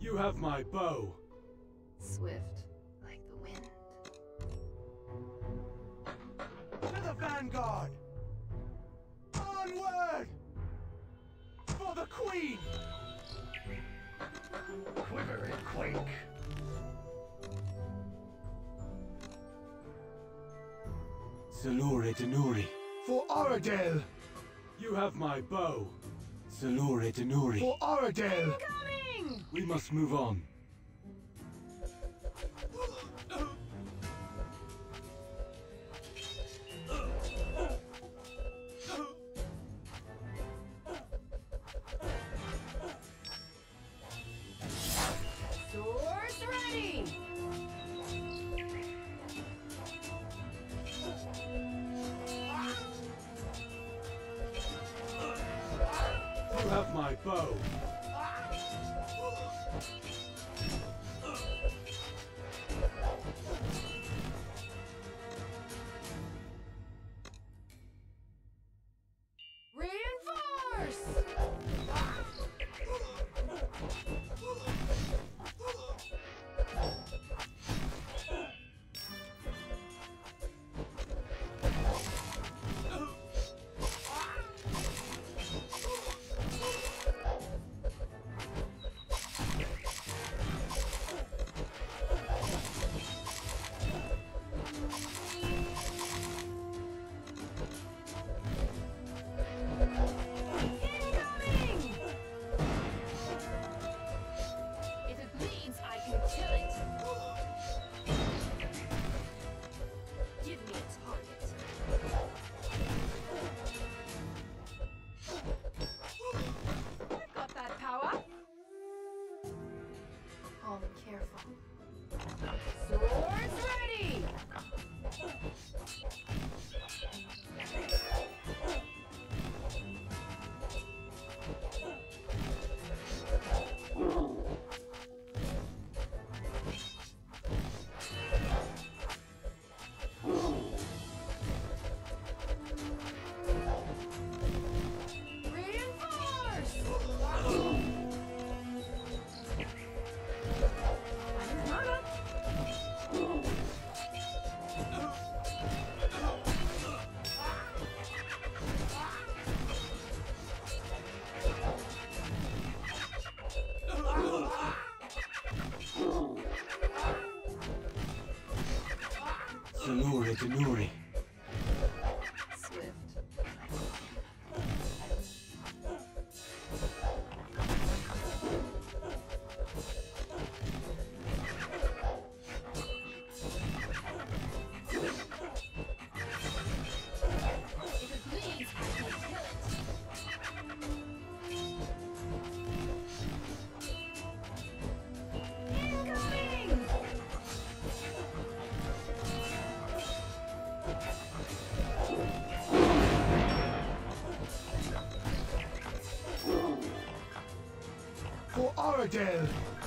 You have my bow. Swift, like the wind. To the vanguard! Onward! For the queen! Quiver and quake. Salure Denuri. For Aradel! You have my bow. Salure Denuri. For Aradel! Coming! We must move on. Swords ready! You have my bow. For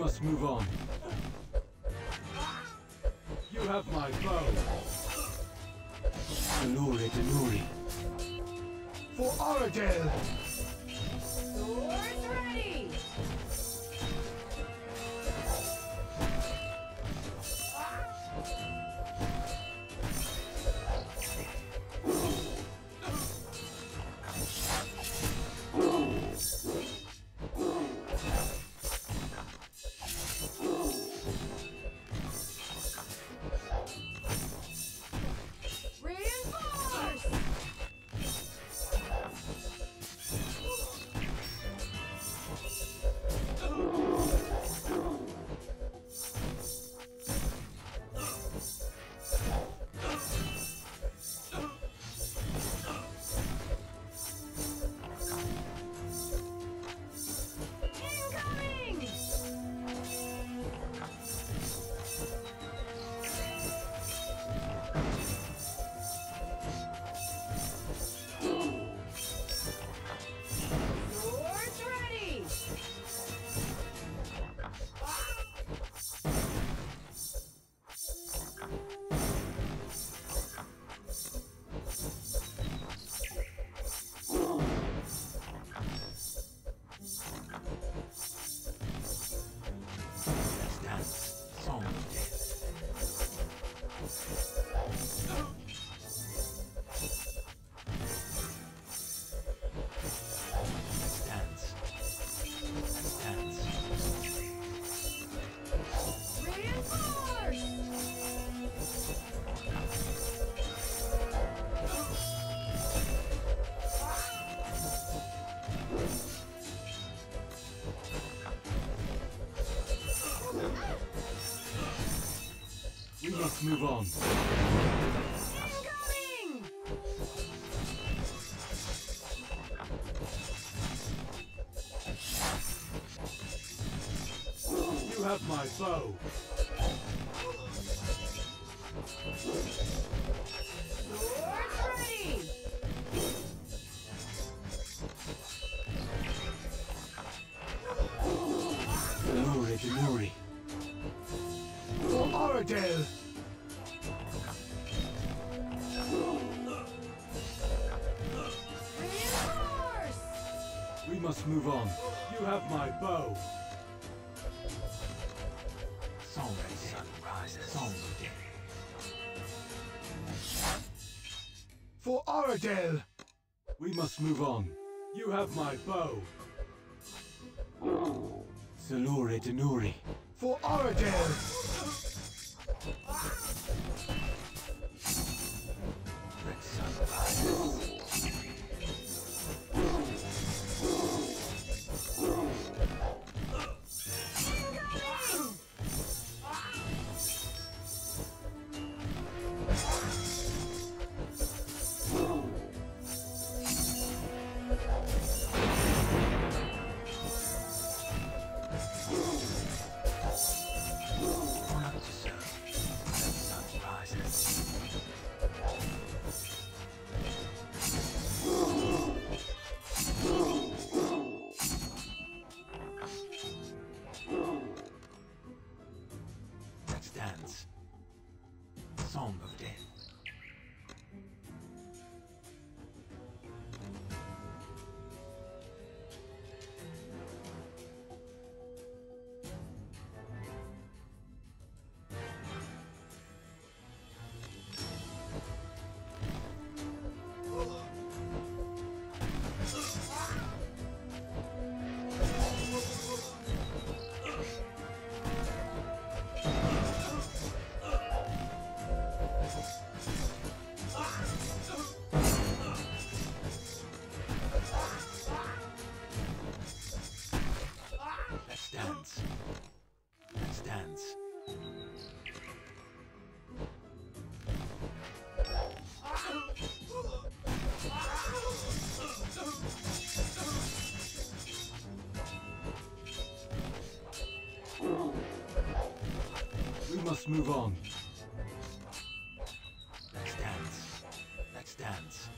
must move on. You have my bow. Salure Denuri. For Oradel. Must move on. You have my bow. Move on. You have my bow. Song of Sun rises. Song of Death. For Oradel. We must move on. You have my bow. Salure Denuri. For Oradel. Song of Death. Move on. Let's dance. Let's dance.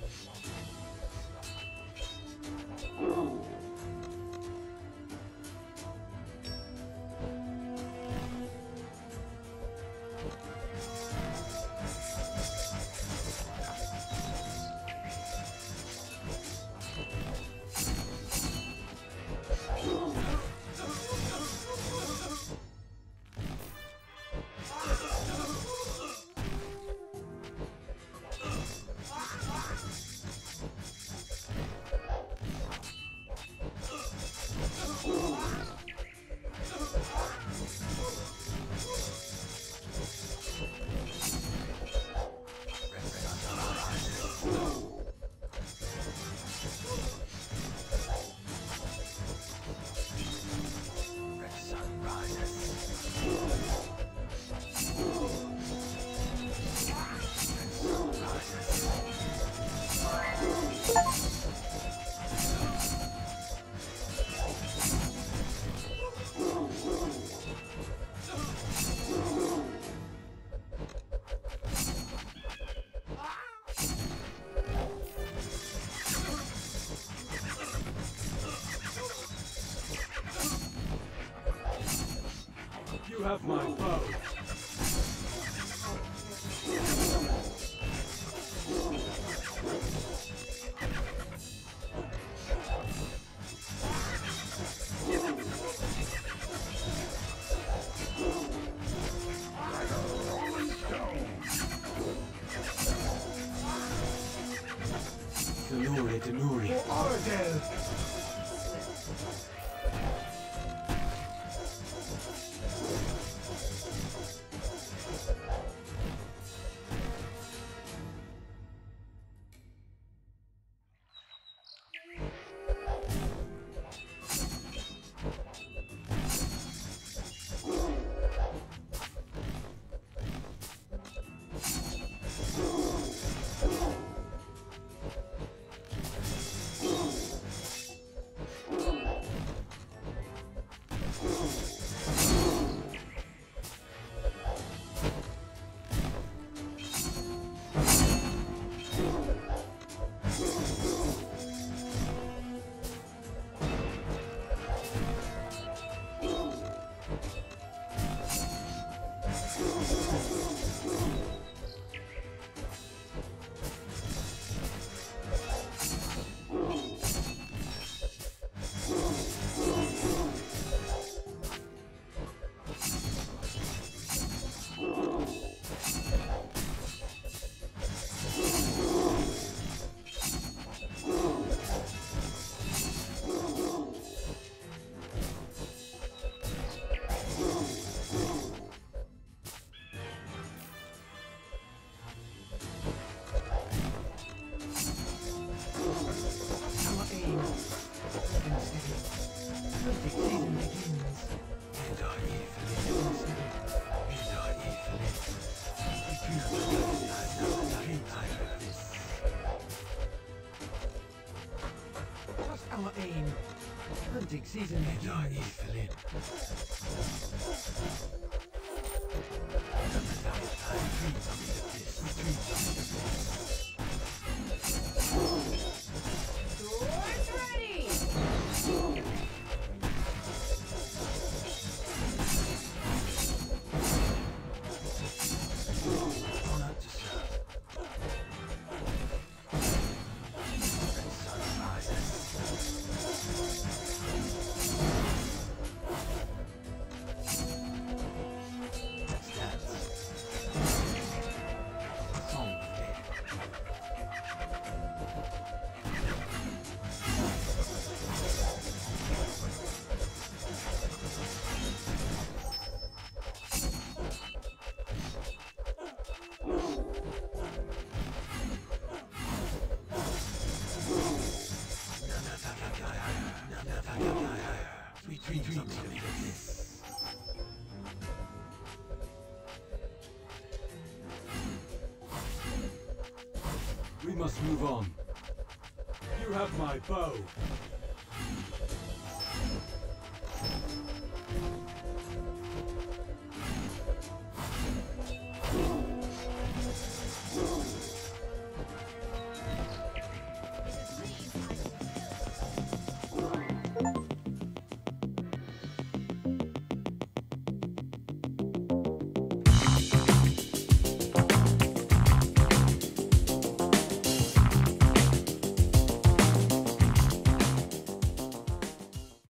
whoa, whoa. Size meda Philip. must move on. You have my bow.